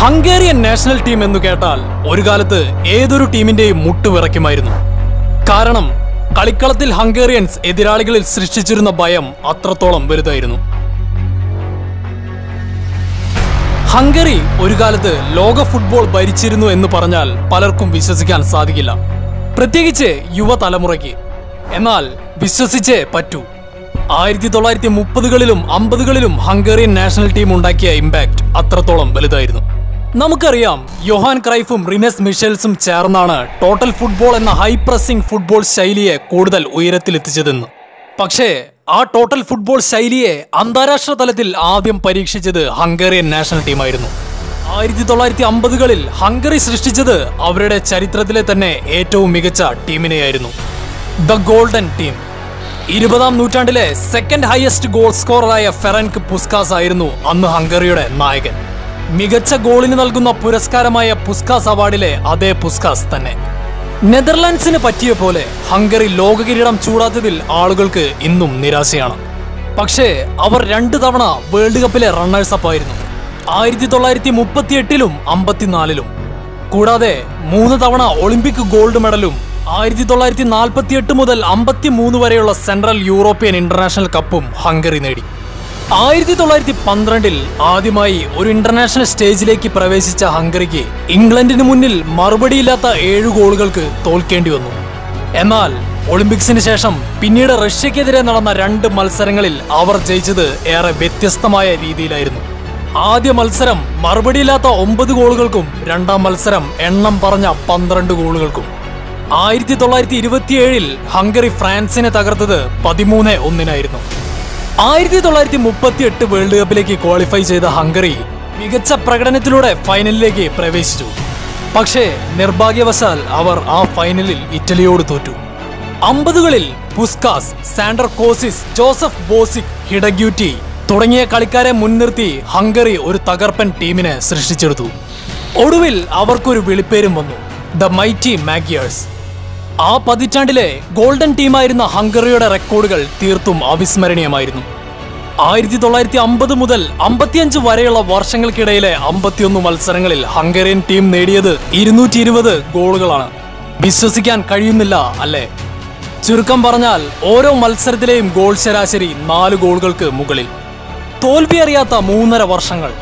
Hungarian national team എന്ന് കേട്ടാൽ ഒരു കാലത്ത് ഏതൊരു ടീമിന്റെയും മുട്ടുവിറയ്ക്കുമായിരുന്നു കാരണം കളിക്കളത്തിൽ ഹംഗേറിയൻസ് എതിരാളികളിൽ സൃഷ്ടിച്ചിരുന്ന ഭയം അത്രത്തോളം വലുതായിരുന്നു. ഹംഗറി ഒരു കാലത്ത് ലോക ഫുട്ബോൾ ഭരിച്ചിരുന്നു എന്ന് പറഞ്ഞാൽ പലർക്കും വിശ്വസിക്കാൻ സാധിക്കില്ല. പ്രത്യേകിച്ച് യുവതലമുറയ്ക്ക്. എന്നാൽ വിശ്വസിച്ചേ പറ്റൂ. ആയിരത്തി തൊള്ളായിരത്തി മുപ്പതുകളിലും അമ്പതുകളിലും ഹംഗേറിയൻ നാഷണൽ ടീം ഉണ്ടാക്കിയ ഇമ്പാക്ട് അത്രത്തോളം വലുതായിരുന്നു. നമുക്കറിയാം യോഹാൻ ക്രൈഫും റിനസ് മിഷേൽസും ചേർന്നാണ് ടോട്ടൽ ഫുട്ബോൾ എന്ന ഹൈ പ്രസിംഗ് ഫുട്ബോൾ ശൈലിയെ കൂടുതൽ ഉയരത്തിലെത്തിച്ചതെന്ന്. പക്ഷേ ആ ടോട്ടൽ ഫുട്ബോൾ ശൈലിയെ അന്താരാഷ്ട്ര തലത്തിൽ ആദ്യം പരീക്ഷിച്ചത് ഹംഗേറിയൻ നാഷണൽ ടീമായിരുന്നു. ആയിരത്തി തൊള്ളായിരത്തി അമ്പതുകളിൽ ഹംഗറി സൃഷ്ടിച്ചത് അവരുടെ ചരിത്രത്തിലെ തന്നെ ഏറ്റവും മികച്ച ടീമിനെയായിരുന്നു. The golden team. ഇരുപതാം നൂറ്റാണ്ടിലെ സെക്കൻഡ് ഹയസ്റ്റ് ഗോൾ സ്കോററായ ഫെറൻക് പുസ്കാസ് ആയിരുന്നു അന്ന് ഹംഗറിയുടെ നായകൻ. മികച്ച ഗോളിന് നൽകുന്ന പുരസ്കാരമായ പുസ്കാസ് അവാർഡിലെ അതേ പുസ്കാസ് തന്നെ. നെതർലാൻഡ്സിന് പറ്റിയ പോലെ ഹംഗറി ലോക കിരീടം ചൂടാത്തതിൽ ആളുകൾക്ക് ഇന്നും നിരാശയാണ്. പക്ഷേ അവർ രണ്ട് തവണ വേൾഡ് കപ്പിലെ റണ്ണേഴ്സ് അപ്പ് ആയിരുന്നു. ആയിരത്തി തൊള്ളായിരത്തി മുപ്പത്തി എട്ടിലും അമ്പത്തിനാലിലും. കൂടാതെ മൂന്ന് തവണ ഒളിമ്പിക് ഗോൾഡ് മെഡലും ആയിരത്തി തൊള്ളായിരത്തി നാൽപ്പത്തി എട്ട് മുതൽ അമ്പത്തി മൂന്ന് വരെയുള്ള സെൻട്രൽ യൂറോപ്യൻ ഇന്റർനാഷണൽ കപ്പും ഹംഗറി നേടി. ആയിരത്തി തൊള്ളായിരത്തി പന്ത്രണ്ടിൽ ആദ്യമായി ഒരു ഇന്റർനാഷണൽ സ്റ്റേജിലേക്ക് പ്രവേശിച്ച ഹംഗറിക്ക് ഇംഗ്ലണ്ടിന് മുന്നിൽ മറുപടിയില്ലാത്ത ഏഴ് ഗോളുകൾക്ക് തോൽക്കേണ്ടി വന്നു. എന്നാൽ ഒളിമ്പിക്സിന് ശേഷം പിന്നീട് റഷ്യക്കെതിരെ നടന്ന രണ്ട് മത്സരങ്ങളിൽ അവർ ജയിച്ചത് ഏറെ വ്യത്യസ്തമായ രീതിയിലായിരുന്നു. ആദ്യ മത്സരം മറുപടിയില്ലാത്ത ഒമ്പത് ഗോളുകൾക്കും രണ്ടാം മത്സരം എണ്ണം പറഞ്ഞ പന്ത്രണ്ട് ഗോളുകൾക്കും. ആയിരത്തി തൊള്ളായിരത്തി ഇരുപത്തിയേഴിൽ ഹംഗറി ഫ്രാൻസിനെ തകർത്തത് പതിമൂന്ന് ഒന്നിനായിരുന്നു. ആയിരത്തി തൊള്ളായിരത്തി മുപ്പത്തി എട്ട് വേൾഡ് കപ്പിലേക്ക് ക്വാളിഫൈ ചെയ്ത ഹംഗറി മികച്ച പ്രകടനത്തിലൂടെ ഫൈനലിലേക്ക് പ്രവേശിച്ചു. പക്ഷേ നിർഭാഗ്യവശാൽ അവർ ആ ഫൈനലിൽ ഇറ്റലിയോട് തോറ്റു. അമ്പതുകളിൽ Puskas Sandor Kocsis Jozsef Bozsik Hidegkuti തുടങ്ങിയ കളിക്കാരെ മുൻനിർത്തി ഹംഗറി ഒരു തകർപ്പൻ ടീമിനെ സൃഷ്ടിച്ചെടുത്തു. ഒടുവിൽ അവർക്കൊരു വിളിപ്പേരും വന്നു. ദ മൈറ്റി മാഗിയേഴ്സ് ആ പതിറ്റാണ്ടിലെ ഗോൾഡൻ ടീമായിരുന്ന ഹംഗറിയുടെ റെക്കോർഡുകൾ തീർത്തും അവിസ്മരണീയമായിരുന്നു. ആയിരത്തി തൊള്ളായിരത്തി അമ്പത് മുതൽ അമ്പത്തിയഞ്ച് വരെയുള്ള വർഷങ്ങൾക്കിടയിലെ അമ്പത്തിയൊന്ന് മത്സരങ്ങളിൽ ഹംഗേറിയൻ ടീം നേടിയത് ഇരുന്നൂറ്റി ഇരുപത് ഗോളുകളാണ്. വിശ്വസിക്കാൻ കഴിയുന്നില്ല അല്ലേ? ചുരുക്കം പറഞ്ഞാൽ ഓരോ മത്സരത്തിലെയും ഗോൾ ശരാശരി നാല് ഗോളുകൾക്ക് മുകളിൽ. തോൽവി അറിയാത്ത മൂന്നര വർഷങ്ങൾ.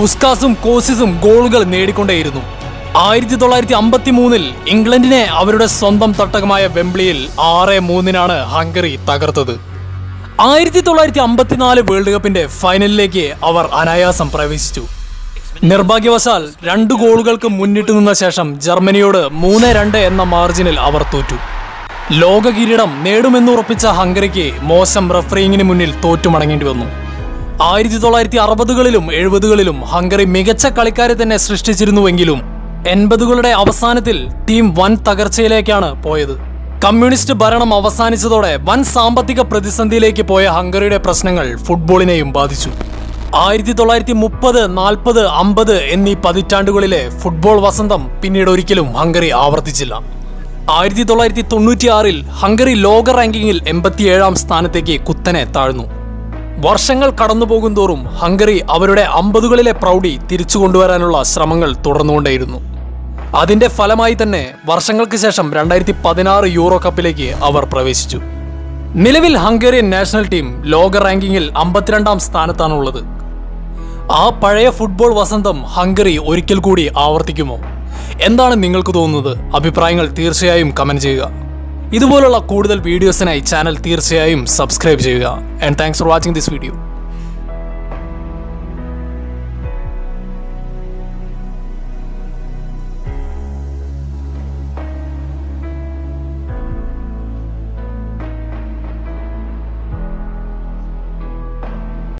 പുസ്കാസും കോസിസും ഗോളുകൾ നേടിക്കൊണ്ടേയിരുന്നു. ആയിരത്തി തൊള്ളായിരത്തി അമ്പത്തി മൂന്നിൽ ഇംഗ്ലണ്ടിനെ അവരുടെ സ്വന്തം തട്ടകമായ വെംബ്ലിയിൽ ആറ് മൂന്നിനാണ് ഹംഗറി തകർത്തത്. ആയിരത്തി തൊള്ളായിരത്തി അമ്പത്തിനാല് വേൾഡ് കപ്പിന്റെ ഫൈനലിലേക്ക് അവർ അനായാസം പ്രവേശിച്ചു. നിർഭാഗ്യവശാൽ രണ്ട് ഗോളുകൾക്ക് മുന്നിട്ട് നിന്ന ശേഷം ജർമ്മനിയോട് മൂന്ന് രണ്ട് എന്ന മാർജിനിൽ അവർ തോറ്റു. ലോക കിരീടം നേടുമെന്നുറപ്പിച്ച ഹംഗറിക്ക് മോശം റഫറിങ്ങിന് മുന്നിൽ തോറ്റുമടങ്ങേണ്ടി വന്നു. ആയിരത്തി തൊള്ളായിരത്തി അറുപതുകളിലും എഴുപതുകളിലും ഹംഗറി മികച്ച കളിക്കാരെ തന്നെ സൃഷ്ടിച്ചിരുന്നുവെങ്കിലും എൺപതുകളുടെ അവസാനത്തിൽ ടീം വൻ തകർച്ചയിലേക്കാണ് പോയത്. കമ്മ്യൂണിസ്റ്റ് ഭരണം അവസാനിച്ചതോടെ വൻ സാമ്പത്തിക പ്രതിസന്ധിയിലേക്ക് പോയ ഹംഗറിയുടെ പ്രശ്നങ്ങൾ ഫുട്ബോളിനെയും ബാധിച്ചു. ആയിരത്തി തൊള്ളായിരത്തി മുപ്പത് നാൽപ്പത് അമ്പത് എന്നീ പതിറ്റാണ്ടുകളിലെ ഫുട്ബോൾ വസന്തം പിന്നീട് ഒരിക്കലും ഹംഗറി ആവർത്തിച്ചില്ല. ആയിരത്തി തൊള്ളായിരത്തി തൊണ്ണൂറ്റിയാറിൽ ഹംഗറി ലോക റാങ്കിങ്ങിൽ എൺപത്തിയേഴാം സ്ഥാനത്തേക്ക് കുത്തനെ താഴ്ന്നു. വർഷങ്ങൾ കടന്നുപോകും തോറും ഹംഗറി അവരുടെ അമ്പതുകളിലെ പ്രൗഢി തിരിച്ചു കൊണ്ടുവരാനുള്ള ശ്രമങ്ങൾ തുടർന്നുകൊണ്ടേയിരുന്നു. അതിന്റെ ഫലമായി തന്നെ വർഷങ്ങൾക്ക് ശേഷം രണ്ടായിരത്തി പതിനാറ് യൂറോ കപ്പിലേക്ക് അവർ പ്രവേശിച്ചു. നിലവിൽ ഹംഗേറിയൻ നാഷണൽ ടീം ലോക റാങ്കിങ്ങിൽ അമ്പത്തിരണ്ടാം സ്ഥാനത്താണുള്ളത്. ആ പഴയ ഫുട്ബോൾ വസന്തം ഹംഗറി ഒരിക്കൽ കൂടി ആവർത്തിക്കുമോ? എന്താണ് നിങ്ങൾക്ക് തോന്നുന്നത്? അഭിപ്രായങ്ങൾ തീർച്ചയായും കമന്റ് ചെയ്യുക. ഇതുപോലുള്ള കൂടുതൽ വീഡിയോസിനായി ചാനൽ തീർച്ചയായും സബ്സ്ക്രൈബ് ചെയ്യുക. And thanks for watching this video